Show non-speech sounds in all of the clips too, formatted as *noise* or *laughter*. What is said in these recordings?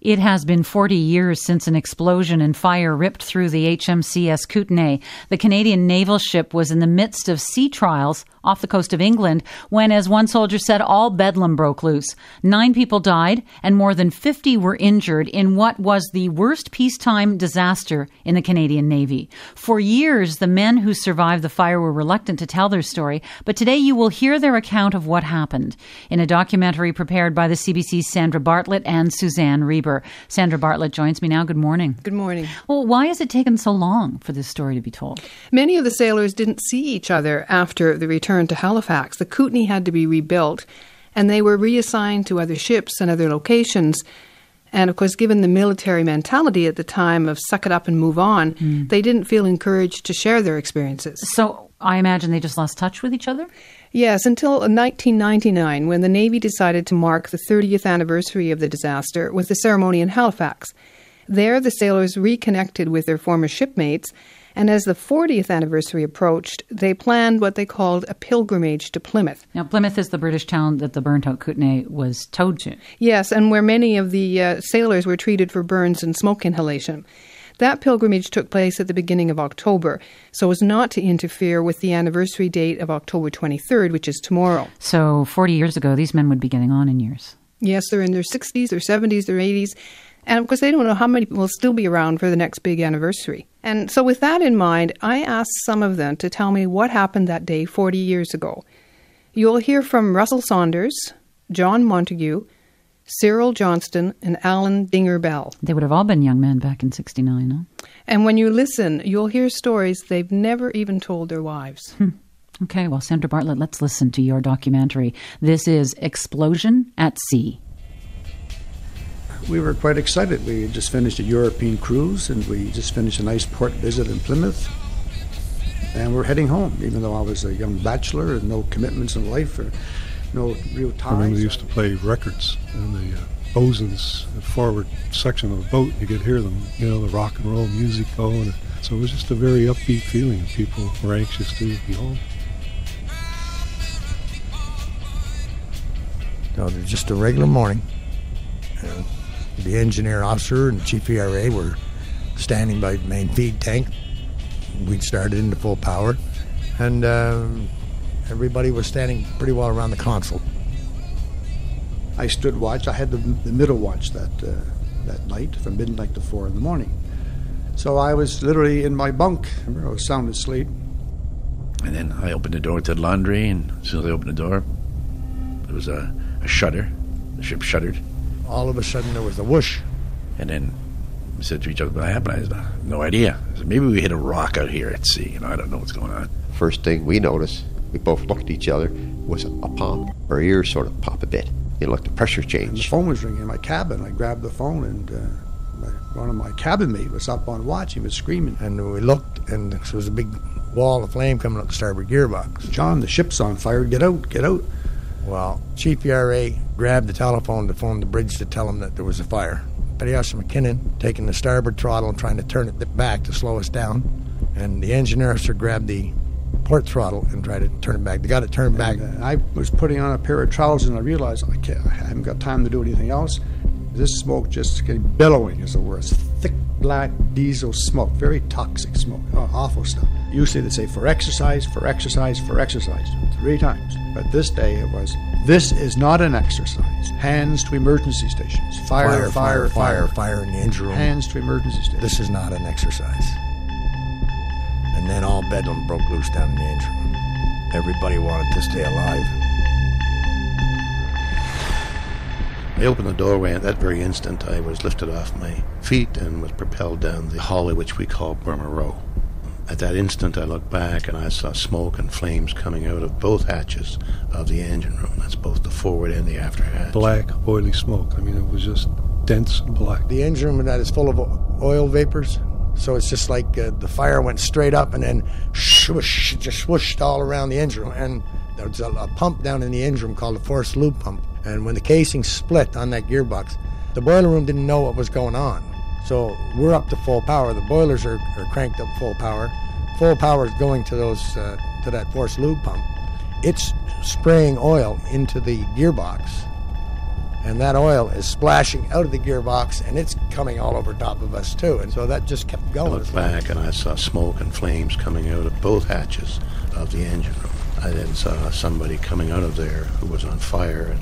It has been 40 years since an explosion and fire ripped through the HMCS Kootenay. The Canadian naval ship was in the midst of sea trials off the coast of England when, as one soldier said, all bedlam broke loose. Nine people died and more than 50 were injured in what was the worst peacetime disaster in the Canadian Navy. For years, the men who survived the fire were reluctant to tell their story, but today you will hear their account of what happened in a documentary prepared by the CBC's Sandra Bartlett and Suzanne Reber. Sandra Bartlett joins me now. Good morning. Good morning. Well, why has it taken so long for this story to be told? Many of the sailors didn't see each other after the return to Halifax. The Kootenay had to be rebuilt, and they were reassigned to other ships and other locations. And of course, given the military mentality at the time of suck it up and move on, mm. they didn't feel encouraged to share their experiences. So I imagine they just lost touch with each other? Yes, until 1999, when the Navy decided to mark the 30th anniversary of the disaster with a ceremony in Halifax. There, the sailors reconnected with their former shipmates, and as the 40th anniversary approached, they planned what they called a pilgrimage to Plymouth. Now, Plymouth is the British town that the burnt out Kootenay was towed to. Yes, and where many of the uh, sailors were treated for burns and smoke inhalation. That pilgrimage took place at the beginning of October, so as not to interfere with the anniversary date of October 23rd, which is tomorrow. So 40 years ago, these men would be getting on in years. Yes, they're in their 60s, their 70s, their 80s. And of course, they don't know how many will still be around for the next big anniversary. And so, with that in mind, I asked some of them to tell me what happened that day 40 years ago. You'll hear from Russell Saunders, John Montague, Cyril Johnston, and Alan Dinger Bell. They would have all been young men back in 69, huh? And when you listen, you'll hear stories they've never even told their wives. Hmm. Okay, well, Sandra Bartlett, let's listen to your documentary. This is Explosion at Sea. We were quite excited. We just finished a European cruise and we just finished a nice port visit in Plymouth. And we're heading home, even though I was a young bachelor and no commitments in life. Or, no real ties. I remember they used to play records in the uh, bosun's forward section of the boat. You could hear them, you know, the rock and roll music going. So it was just a very upbeat feeling. People were anxious to be home. No, it was just a regular morning. Uh, the engineer officer and chief ERA were standing by the main feed tank. We'd started into full power, and um, Everybody was standing pretty well around the console. I stood watch. I had the, the middle watch that uh, that night from midnight to four in the morning. So I was literally in my bunk. I was sound asleep. And then I opened the door to the laundry, and as soon as I opened the door, there was a, a shutter. The ship shuddered. All of a sudden, there was a whoosh. And then we said to each other, "What happened?" I had no idea. I said, Maybe we hit a rock out here at sea. You know, I don't know what's going on. First thing we noticed we both looked at each other. It Was a pop. Our ears sort of pop a bit. You know, like the pressure change. And the phone was ringing in my cabin. I grabbed the phone and uh, one of my cabin mates was up on watch. He was screaming. And we looked and there was a big wall of flame coming up the starboard gearbox. John, the ship's on fire. Get out, get out. Well, Chief ERA grabbed the telephone to phone the bridge to tell him that there was a fire. Petty Officer McKinnon taking the starboard throttle and trying to turn it back to slow us down. And the engineer officer grabbed the port throttle and try to turn it back. They got it turned back. And, uh, I was putting on a pair of trousers and I realized I, can't, I haven't got time to do anything else. This smoke just getting billowing, as it were. It's thick black diesel smoke, very toxic smoke, oh, awful stuff. Usually they say for exercise, for exercise, for exercise, three times. But this day it was, this is not an exercise. Hands to emergency stations. Fire, fire, fire, fire, fire, fire in the engine room. Hands to emergency stations. This is not an exercise and then all bedlam broke loose down in the engine room. Everybody wanted to stay alive. I opened the doorway, and at that very instant, I was lifted off my feet and was propelled down the hallway, which we call Burma Road. At that instant, I looked back and I saw smoke and flames coming out of both hatches of the engine room. That's both the forward and the after hatch. Black, oily smoke. I mean, it was just dense and black. The engine room that is full of oil vapors. So it's just like uh, the fire went straight up and then swoosh, just swooshed all around the engine room. And there's a, a pump down in the engine room called the forced lube pump. And when the casing split on that gearbox, the boiler room didn't know what was going on. So we're up to full power. The boilers are, are cranked up full power. Full power is going to those uh, to that forced lube pump. It's spraying oil into the gearbox, and that oil is splashing out of the gearbox, and it's coming all over top of us too. And so that just kept going. I looked back and I saw smoke and flames coming out of both hatches of the engine room. I then saw somebody coming out of there who was on fire, and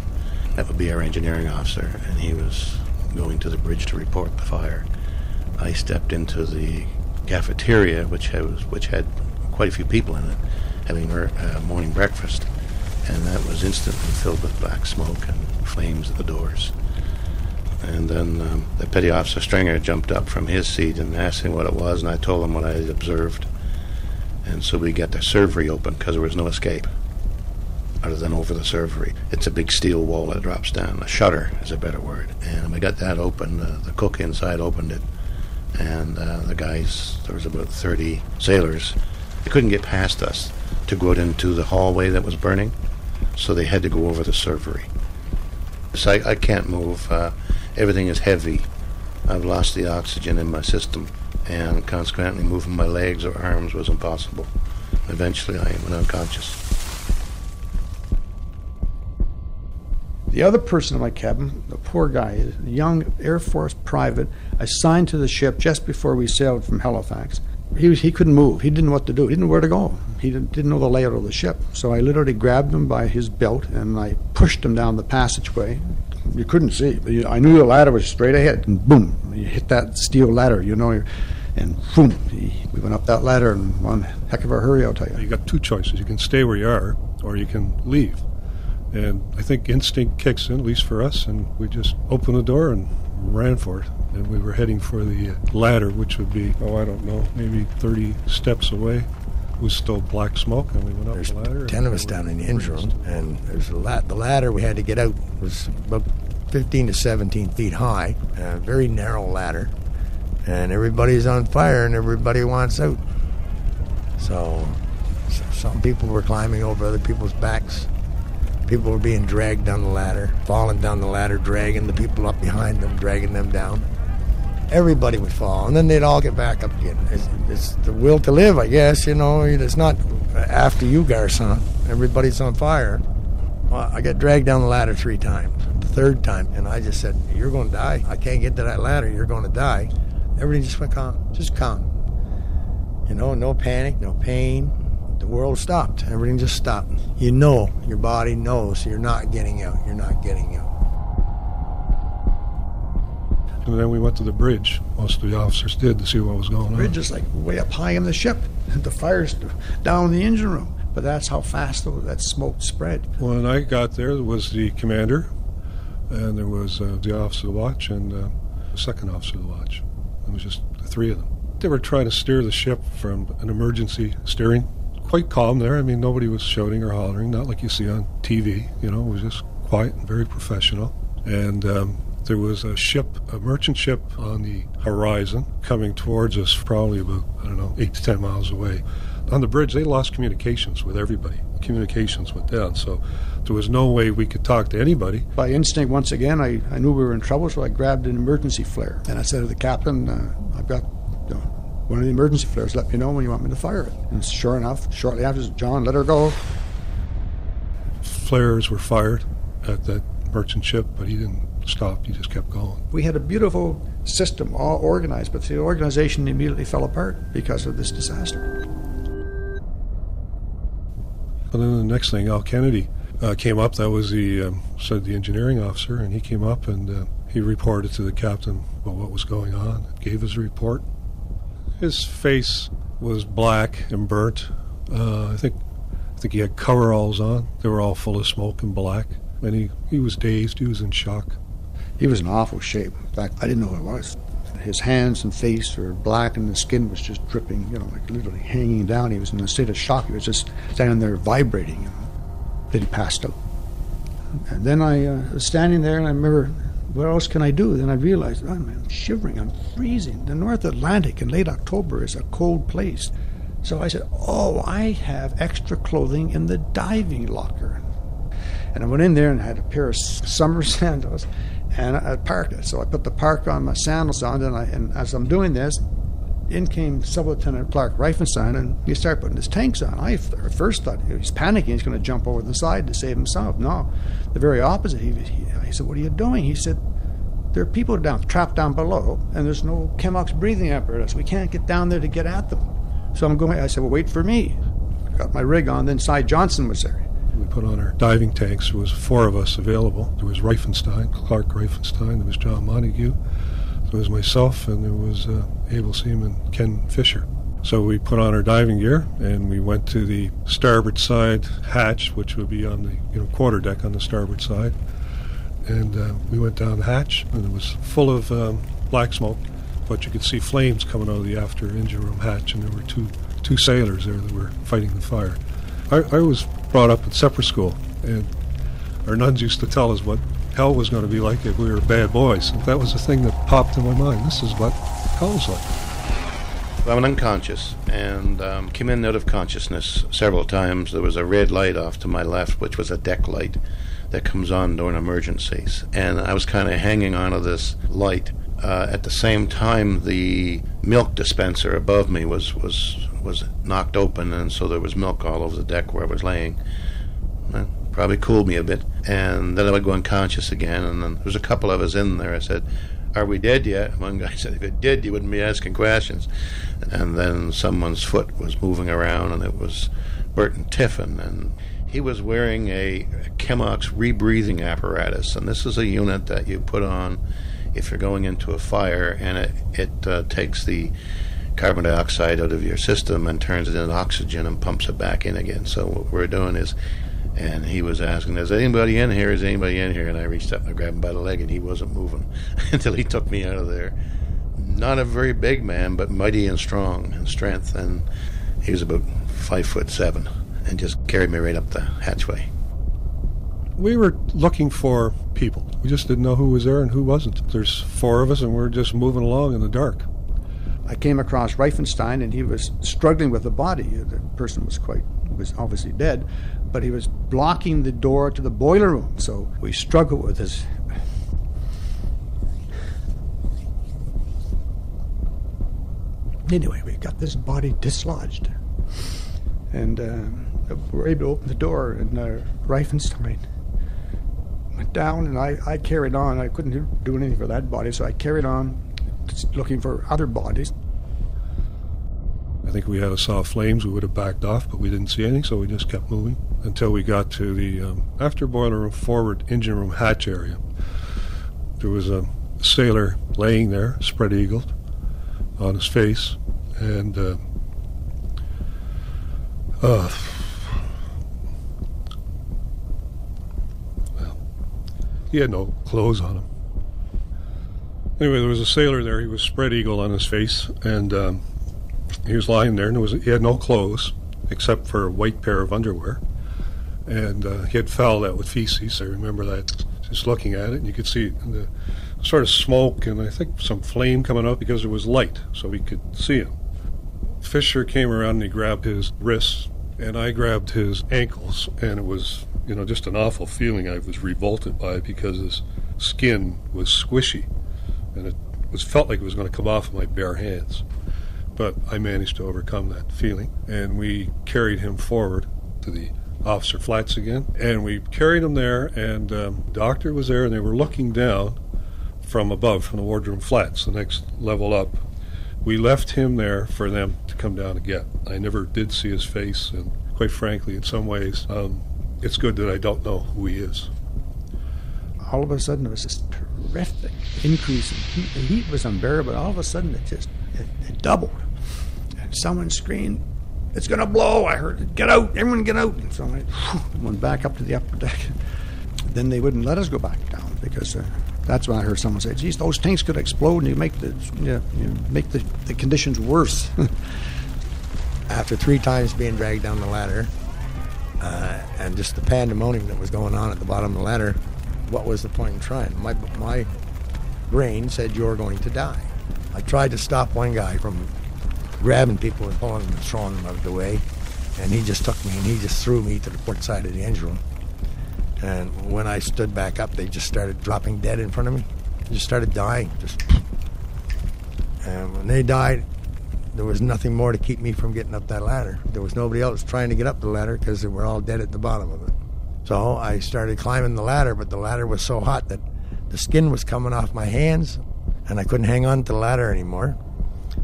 that would be our engineering officer, and he was going to the bridge to report the fire. I stepped into the cafeteria, which had, which had quite a few people in it, having their uh, morning breakfast, and that was instantly filled with black smoke and flames at the doors. And then um, the petty officer Stringer jumped up from his seat and asked me what it was, and I told him what I had observed. And so we got the servery open because there was no escape other than over the servery. It's a big steel wall that drops down. A shutter is a better word. And we got that open. Uh, the cook inside opened it, and uh, the guys, there was about 30 sailors, they couldn't get past us to go out into the hallway that was burning, so they had to go over the servery. So I, I can't move. Uh, everything is heavy. I've lost the oxygen in my system, and consequently, moving my legs or arms was impossible. Eventually, I went unconscious. The other person in my cabin, the poor guy, a young Air Force private, assigned to the ship just before we sailed from Halifax. He, was, he couldn't move. He didn't know what to do. He didn't know where to go. He didn't, didn't know the layout of the ship. So I literally grabbed him by his belt and I pushed him down the passageway. You couldn't see. But you, I knew the ladder was straight ahead. And boom, you hit that steel ladder, you know. And boom, he, we went up that ladder in one heck of a hurry, I'll tell you. You got two choices. You can stay where you are, or you can leave. And I think instinct kicks in, at least for us, and we just open the door and ran for it. And we were heading for the ladder, which would be, oh, I don't know, maybe 30 steps away. It was still black smoke, and we went up There's the ladder. ten of us down in the engine room, and there's a the ladder we had to get out was about 15 to 17 feet high, a very narrow ladder, and everybody's on fire and everybody wants out. So, some people were climbing over other people's backs. People were being dragged down the ladder, falling down the ladder, dragging the people up behind them, dragging them down. Everybody would fall, and then they'd all get back up again. It's, it's the will to live, I guess. You know, it's not after you, Gaston. Everybody's on fire. Well, I got dragged down the ladder three times. The third time, and I just said, "You're going to die. I can't get to that ladder. You're going to die." Everybody just went calm, just calm. You know, no panic, no pain. The world stopped. Everything just stopped. You know, your body knows you're not getting out. You're not getting out. And then we went to the bridge. Most of the officers did to see what was going The on. bridge is like way up high in the ship. *laughs* The fire's down in the engine room. But that's how fast that smoke spread. When I got there, there was the commander, and there was uh, the officer of the watch, and uh, the second officer of the watch. It was just the three of them. They were trying to steer the ship from an emergency steering. Quite calm there. I mean, nobody was shouting or hollering, not like you see on TV. You know, it was just quiet and very professional. And um, there was a ship, a merchant ship on the horizon coming towards us, probably about, I don't know, eight to ten miles away. On the bridge, they lost communications with everybody. Communications went down, so there was no way we could talk to anybody. By instinct, once again, I, I knew we were in trouble, so I grabbed an emergency flare. And I said to the captain, uh, I've got you know, one of the emergency flares. Let me know when you want me to fire it. And sure enough, shortly after, John, let her go. Flares were fired at that merchant ship, but he didn't stop. He just kept going. We had a beautiful system, all organized, but the organization immediately fell apart because of this disaster. And then the next thing, Al Kennedy uh, came up. That was the um, said the engineering officer, and he came up and uh, he reported to the captain about what was going on. Gave his report. His face was black and burnt. Uh, I think I think he had coveralls on. They were all full of smoke and black. And he, he was dazed. He was in shock. He was in awful shape. In fact, I didn't know what it was. His hands and face were black, and the skin was just dripping, you know, like literally hanging down. He was in a state of shock. He was just standing there vibrating. You know. Then he passed out. And then I uh, was standing there, and I remember, what else can I do? Then I realized, oh, I'm shivering, I'm freezing. The North Atlantic in late October is a cold place. So I said, oh, I have extra clothing in the diving locker. And I went in there and had a pair of summer *laughs* sandals, and I parked it. So I put the park on, my sandals on, and, I, and as I'm doing this, in came Sub Lieutenant Clark Reifenstein, and he started putting his tanks on. I first thought he was panicking; he's going to jump over the side to save himself. No, the very opposite. He, he, I said, "What are you doing?" He said, "There are people down trapped down below, and there's no Chemox breathing apparatus. We can't get down there to get at them." So I'm going. I said, "Well, wait for me." Got my rig on. Then Cy Johnston was there. We put on our diving tanks. There was four of us available. There was Reifenstein, Clark Reifenstein. There was John Montague. There was myself, and there was uh, able seaman Ken Fisher. So we put on our diving gear and we went to the starboard side hatch, which would be on the you know quarter deck on the starboard side, and uh, we went down the hatch and it was full of um, black smoke, but you could see flames coming out of the after engine room hatch, and there were two two sailors there that were fighting the fire. I, I was brought up at separate school, and our nuns used to tell us what hell was going to be like if we were bad boys. That was the thing that popped in my mind. This is what hell was like. I went unconscious and um, came in out of consciousness several times. There was a red light off to my left, which was a deck light that comes on during emergencies. And I was kind of hanging onto this light. Uh, at the same time, the milk dispenser above me was, was, was knocked open, and so there was milk all over the deck where I was laying. Probably cooled me a bit. And then I would go unconscious again, and then there was a couple of us in there. I said, are we dead yet? One guy *laughs* said, if you're you wouldn't be asking questions. And then someone's foot was moving around, and it was Burton Tiffin, and he was wearing a Chemox rebreathing apparatus, and this is a unit that you put on if you're going into a fire, and it it uh, takes the carbon dioxide out of your system and turns it into oxygen and pumps it back in again. So what we're doing is and he was asking, "Is anybody in here? Is anybody in here?" And I reached up and I grabbed him by the leg, and he wasn't moving *laughs* until he took me out of there. Not a very big man, but mighty and strong in strength, and he was about five foot seven, and just carried me right up the hatchway. We were looking for people. We just didn't know who was there and who wasn't. There's four of us, and we're just moving along in the dark. I came across Reifenstein, and he was struggling with the body. The person was quite was obviously dead, but he was blocking the door to the boiler room. So we struggled with this. Anyway, we got this body dislodged, and uh, we were able to open the door. And uh, Reifenstein went down, and I, I carried on. I couldn't do anything for that body, so I carried on, looking for other bodies. I think if we had a saw flames, we would have backed off, but we didn't see anything, so we just kept moving until we got to the um, after boiler room forward engine room hatch area. There was a sailor laying there, spread eagled, on his face, and uh, uh, well, he had no clothes on him. Anyway, there was a sailor there. He was spread eagle on his face, and um, he was lying there, and was, he had no clothes except for a white pair of underwear, and uh, he had fouled out with feces. I remember that just looking at it, and you could see the sort of smoke and I think some flame coming up because it was light, so we could see him. Fisher came around and he grabbed his wrists, and I grabbed his ankles, and it was you know just an awful feeling. I was revolted by it because his skin was squishy, and it was felt like it was going to come off of my bare hands but I managed to overcome that feeling. And we carried him forward to the officer flats again. And we carried him there, and um, doctor was there, and they were looking down from above, from the wardroom flats, the next level up. We left him there for them to come down and get. I never did see his face, and quite frankly, in some ways, um, it's good that I don't know who he is. All of a sudden, there was this terrific increase in heat. The heat was unbearable. All of a sudden, it just it, it doubled someone screamed, It's going to blow. I heard it. Get out. Everyone get out. And so I went back up to the upper deck. Then they wouldn't let us go back down because uh, that's when I heard someone say, geez, those tanks could explode and you make the, you, you make the, the conditions worse. *laughs* After three times being dragged down the ladder uh, and just the pandemonium that was going on at the bottom of the ladder, what was the point in trying? My, my brain said, You're going to die. I tried to stop one guy from grabbing people and pulling them and throwing them out of the way. And he just took me and he just threw me to the port side of the engine room. And when I stood back up, they just started dropping dead in front of me. They just started dying. Just. And when they died, there was nothing more to keep me from getting up that ladder. There was nobody else trying to get up the ladder because they were all dead at the bottom of it. So I started climbing the ladder, but the ladder was so hot that the skin was coming off my hands and I couldn't hang on to the ladder anymore.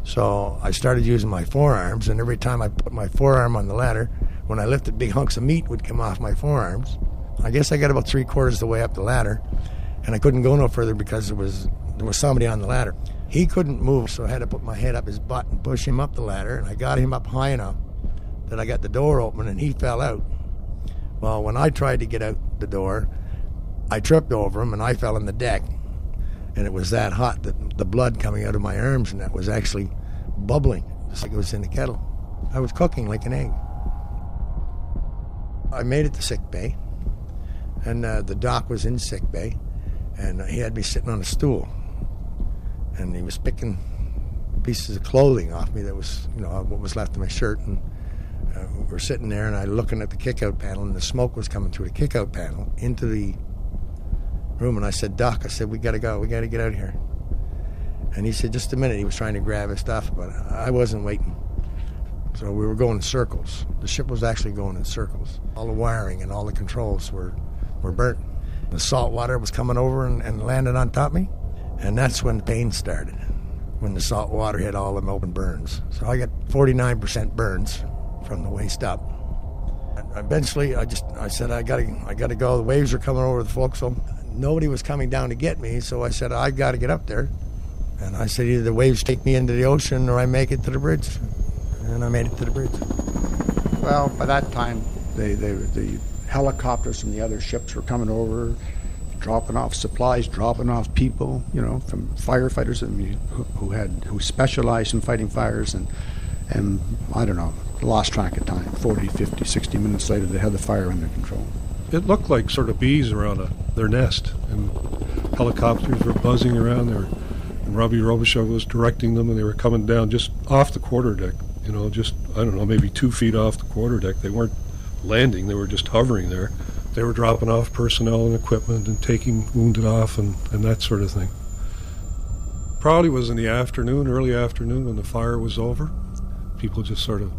So I started using my forearms, and every time I put my forearm on the ladder, when I lifted, big hunks of meat would come off my forearms. I guess I got about three quarters of the way up the ladder, and I couldn't go no further because there was there was somebody on the ladder. He couldn't move, so I had to put my head up his butt and push him up the ladder, and I got him up high enough that I got the door open, and he fell out. Well, when I tried to get out the door, I tripped over him, and I fell in the deck and it was that hot that the blood coming out of my arms and that was actually bubbling, just like it was in the kettle. I was cooking like an egg. I made it to sick bay, and uh, the doc was in sick bay, and he had me sitting on a stool, and he was picking pieces of clothing off me that was, you know, what was left of my shirt, and uh, we're sitting there, and I looking at the kickout panel, and the smoke was coming through the kickout panel into the room and I said, Doc, I said, we got to go. We got to get out of here. And he said, just a minute. He was trying to grab his stuff, but I wasn't waiting. So we were going in circles. The ship was actually going in circles. All the wiring and all the controls were, were burnt. The salt water was coming over and, and landed on top of me. And that's when the pain started, when the salt water hit all them open burns. So I got 49% burns from the waist up. And eventually, I just I said I gotta I gotta go. The waves are coming over the forecastle nobody was coming down to get me, so I said, I've got to get up there. And I said, either the waves take me into the ocean or I make it to the bridge. And I made it to the bridge. Well, by that time, they, they, the helicopters from the other ships were coming over, dropping off supplies, dropping off people, you know, from firefighters who, who had who specialized in fighting fires, and and I don't know, lost track of time. 40, 50, 60 minutes later, they had the fire under control it looked like sort of bees around a, their nest, and helicopters were buzzing around there. And Robbie Robichaud was directing them, and they were coming down just off the quarterdeck. You know, just I don't know, maybe two feet off the quarterdeck. They weren't landing; they were just hovering there. They were dropping off personnel and equipment and taking wounded off and, and that sort of thing. Probably was in the afternoon, early afternoon, when the fire was over. People just sort of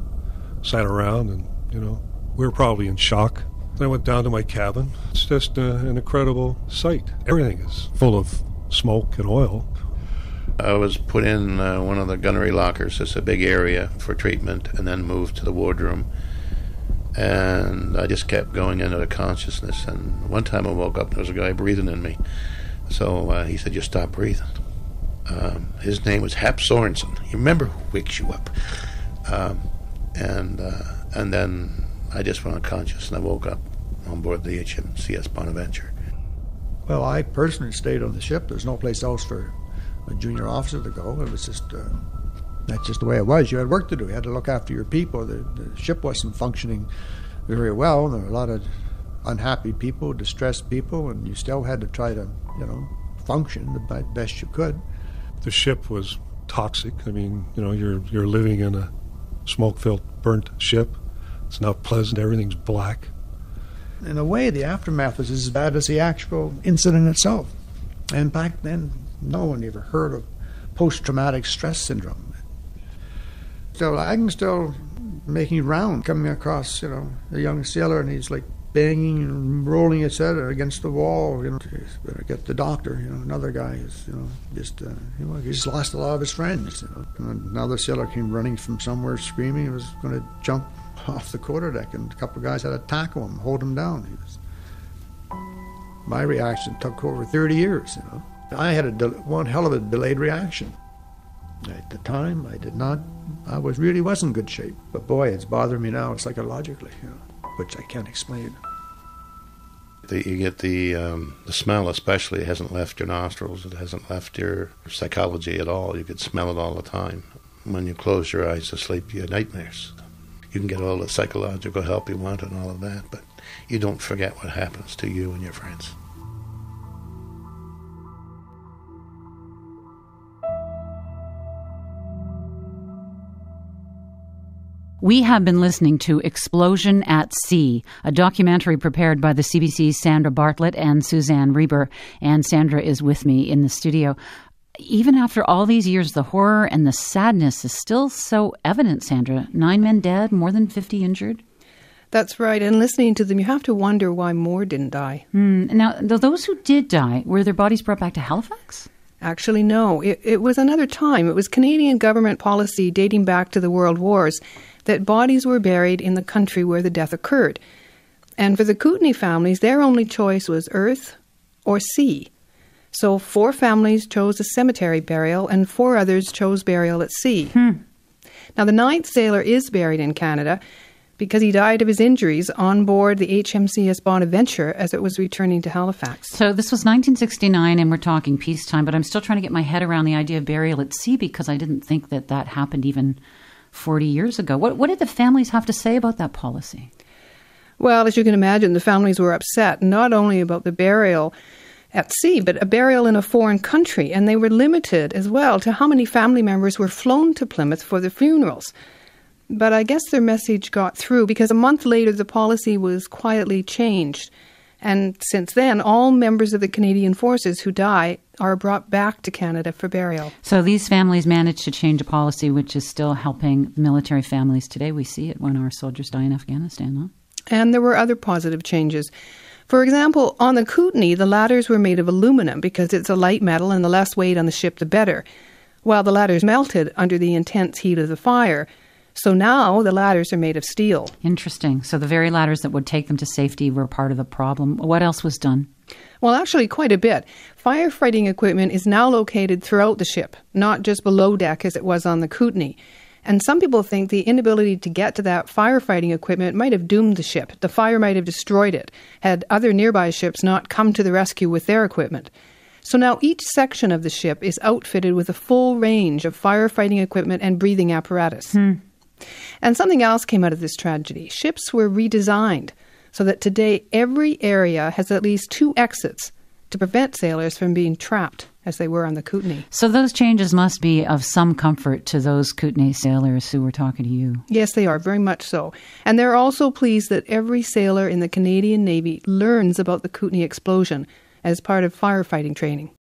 sat around, and you know, we were probably in shock then I went down to my cabin. It's just uh, an incredible sight. Everything is full of smoke and oil. I was put in uh, one of the gunnery lockers. It's a big area for treatment, and then moved to the wardroom. And I just kept going into the consciousness. And one time I woke up, there was a guy breathing in me. So uh, he said, "Just stop breathing." Um, his name was Hap Sorensen. You remember who wakes you up? Um, and uh, and then I just went unconscious and I woke up on board the HMCS Bonaventure. Well, I personally stayed on the ship. There's no place else for a junior officer to go. It was just, uh, that's just the way it was. You had work to do. You had to look after your people. The, the ship wasn't functioning very well. There were a lot of unhappy people, distressed people, and you still had to try to, you know, function the best you could. The ship was toxic. I mean, you know, you're you're living in a smoke-filled, burnt ship it's not pleasant. Everything's black. In a way, the aftermath is as bad as the actual incident itself. And back then, no one ever heard of post traumatic stress syndrome. So I can still making round, coming across, you know, a young sailor, and he's like banging and rolling his head against the wall. You know, better get the doctor. You know, another guy is, you know, just uh, you know, he's lost a lot of his friends. You know, another sailor came running from somewhere, screaming. He was going to jump off the quarterdeck, and a couple of guys had to tackle him, hold him down. He was. My reaction took over 30 years. You know, I had a one hell of a delayed reaction. At the time, I did not. I was really was in good shape, but boy, it's bothering me now psychologically, you know, which I can't explain. The, you get the um, the smell, especially. It hasn't left your nostrils. It hasn't left your psychology at all. You could smell it all the time. When you close your eyes to sleep, you have nightmares you can get all the psychological help you want and all of that, but you don't forget what happens to you and your friends. We have been listening to Explosion at Sea, a documentary prepared by the CBC's Sandra Bartlett and Suzanne Reber. And Sandra is with me in the studio. Even after all these years, the horror and the sadness is still so evident, Sandra. Nine men dead, more than 50 injured. That's right. And listening to them, you have to wonder why more didn't die. Mm. Now, those who did die, were their bodies brought back to Halifax? Actually, no. It, it was another time. It was Canadian government policy dating back to the World Wars that bodies were buried in the country where the death occurred. And for the Kootenay families, their only choice was earth or sea. So four families chose a cemetery burial, and four others chose burial at sea. Hmm. Now, the ninth sailor is buried in Canada because he died of his injuries on board the HMCS Bonaventure as it was returning to Halifax. So this was 1969, and we're talking peacetime, but I'm still trying to get my head around the idea of burial at sea because I didn't think that that happened even 40 years ago. What, what did the families have to say about that policy? Well, as you can imagine, the families were upset not only about the burial at sea, but a burial in a foreign country, and they were limited as well to how many family members were flown to Plymouth for the funerals. But I guess their message got through because a month later the policy was quietly changed. And since then, all members of the Canadian Forces who die are brought back to Canada for burial. So these families managed to change a policy which is still helping military families today. We see it when our soldiers die in Afghanistan, huh? And there were other positive changes. For example, on the Kootenay, the ladders were made of aluminum because it's a light metal and the less weight on the ship, the better, while the ladders melted under the intense heat of the fire. So now the ladders are made of steel. Interesting. So the very ladders that would take them to safety were part of the problem. What else was done? Well, actually, quite a bit. Firefighting equipment is now located throughout the ship, not just below deck as it was on the Kootenay. And some people think the inability to get to that firefighting equipment might have doomed the ship. The fire might have destroyed it, had other nearby ships not come to the rescue with their equipment. So now each section of the ship is outfitted with a full range of firefighting equipment and breathing apparatus. Hmm. And something else came out of this tragedy. Ships were redesigned so that today every area has at least two exits to prevent sailors from being trapped as they were on the Kootenay. So those changes must be of some comfort to those Kootenay sailors who were talking to you. Yes, they are, very much so. And they're also pleased that every sailor in the Canadian Navy learns about the Kootenay explosion as part of firefighting training.